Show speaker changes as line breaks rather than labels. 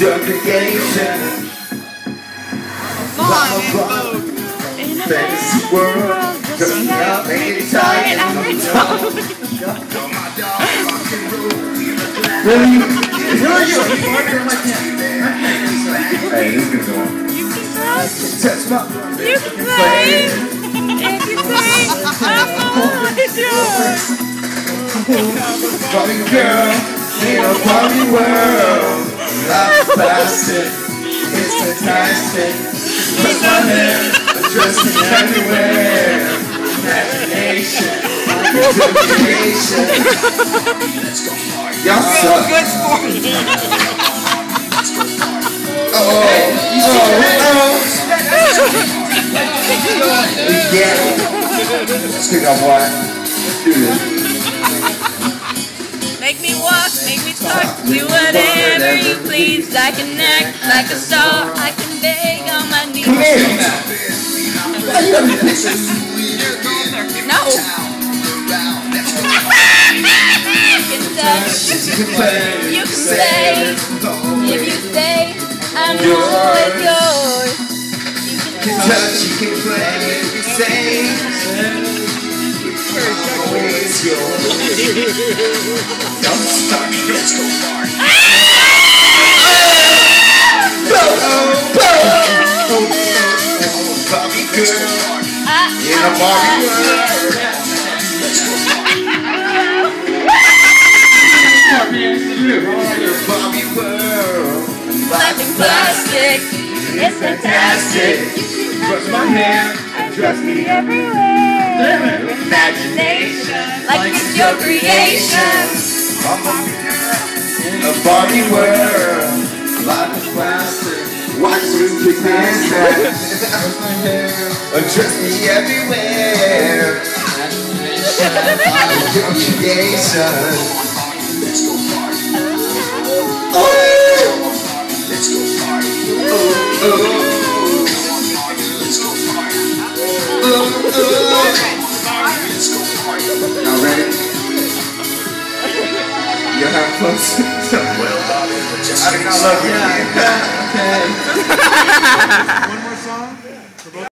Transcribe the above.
your creation.
Come on.
In a fantasy world, just now make it tired. Really? Hey, this is good one.
You can.
Touch my
You can play. If you play, I'm always yours.
Barbie girl in a Barbie world. Life's plastic, it's fantastic. Touch my hair, dressing everywhere. Imagination, creation. Y'all suck.
Good sport.
Oh, oh, oh. Yeah. Let's pick up what? Let's do this.
Make me walk, make me talk, do whatever you please. I can act like a star, I can beg on my knees.
Come here. Why you gotta be pictures?
No. you can touch,
You can play.
you can say, if you say, I'm always yours. You can touch,
you can play, you can say. Always yours. Don't start, let's go far. Barbie girl in a Barbie world. Barbie world.
nothing plastic. It's fantastic.
Brush my hair, dress me
everywhere. Imagination, like it's your creation.
I'm a, a Barbie world. Life is plastic. Watch me kick this Dress me everywhere. Your creation. Let's go party. Oh, close. well, Bobby, just I think I love you. Yeah. okay.
One more song?